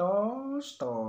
Tos, tos.